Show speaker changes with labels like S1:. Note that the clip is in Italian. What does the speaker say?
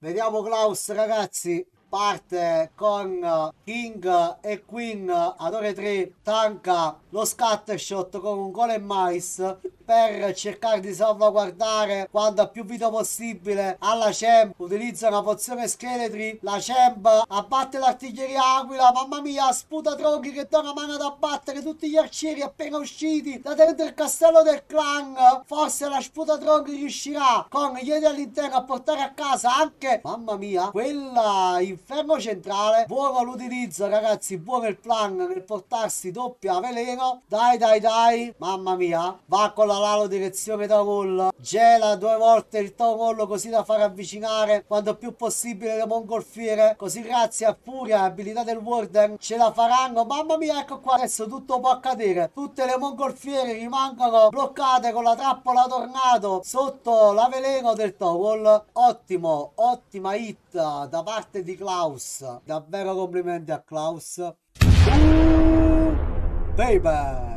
S1: Vediamo Klaus ragazzi. Parte con King e Queen ad ore 3. Tanca lo scattershot con un gol e mais per cercare di salvaguardare quanto più vita possibile. Alla Champ utilizza una pozione scheletri. La Champ abbatte l'artiglieria Aquila. Mamma mia sputa tronchi che dà una mano ad abbattere tutti gli arcieri appena usciti da dentro il castello del clan. Forse la sputa tronchi riuscirà. Con gli all'interno a portare a casa anche mamma mia quella inferno centrale. Buono l'utilizzo ragazzi buono il plan nel portarsi doppia veleno. Dai dai dai mamma mia va con la Lalo direzione Togol gela due volte il Togol così da far avvicinare quanto più possibile le mongolfiere. Così grazie a furia e abilità del Warden ce la faranno. Mamma mia ecco qua. Adesso tutto può accadere. Tutte le mongolfiere rimangono bloccate con la trappola tornado sotto la veleno del Togol ottimo ottima hit da parte di Klaus. Davvero complimenti a Klaus. Baby